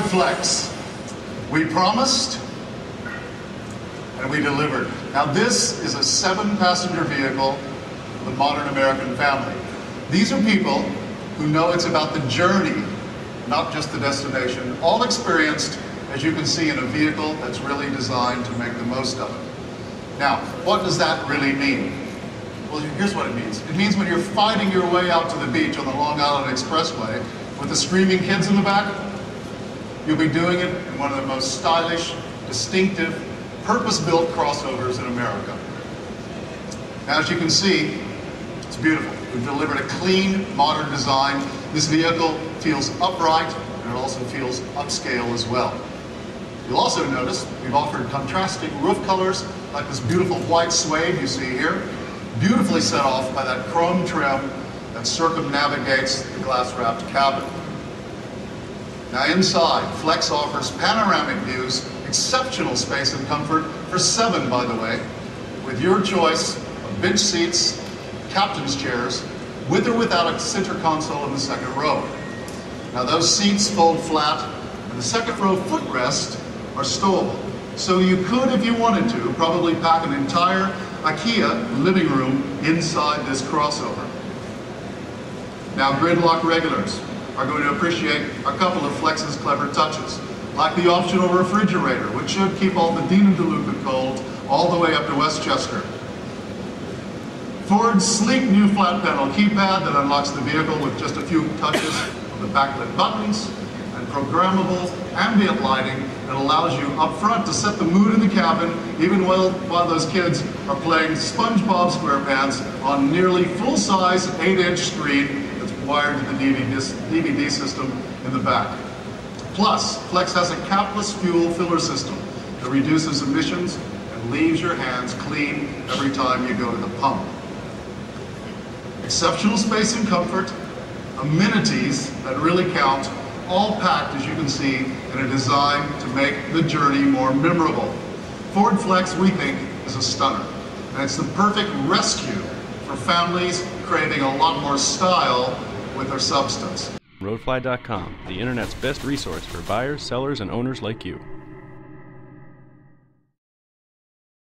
Flex. We promised, and we delivered. Now, this is a seven passenger vehicle for the modern American family. These are people who know it's about the journey, not just the destination, all experienced, as you can see, in a vehicle that's really designed to make the most of it. Now, what does that really mean? Well, here's what it means. It means when you're fighting your way out to the beach on the Long Island Expressway with the screaming kids in the back, you'll be doing it in one of the most stylish, distinctive, purpose-built crossovers in America. Now, as you can see, it's beautiful. We've delivered a clean, modern design. This vehicle feels upright, and it also feels upscale as well. You'll also notice we've offered contrasting roof colors, like this beautiful white suede you see here, beautifully set off by that chrome trim that circumnavigates the glass-wrapped cabin. Now inside, Flex offers panoramic views, exceptional space and comfort for seven, by the way, with your choice of bench seats, captain's chairs, with or without a center console in the second row. Now those seats fold flat, and the second row footrest are stowable. So you could, if you wanted to, probably pack an entire IKEA living room inside this crossover. Now gridlock regulars are going to appreciate a couple of Flex's clever touches, like the optional refrigerator, which should keep all the Dean and DeLuca cold all the way up to Westchester. Ford's sleek new flat panel keypad that unlocks the vehicle with just a few touches of the backlit buttons, and programmable ambient lighting that allows you up front to set the mood in the cabin even while, while those kids are playing SpongeBob SquarePants on nearly full-size 8-inch screen wired to the DVD, system in the back. Plus, Flex has a capless fuel filler system that reduces emissions and leaves your hands clean every time you go to the pump. Exceptional space and comfort, amenities that really count, all packed, as you can see, in a design to make the journey more memorable. Ford Flex, we think, is a stunner. And it's the perfect rescue for families craving a lot more style with their substance. Roadfly.com, the internet's best resource for buyers, sellers, and owners like you.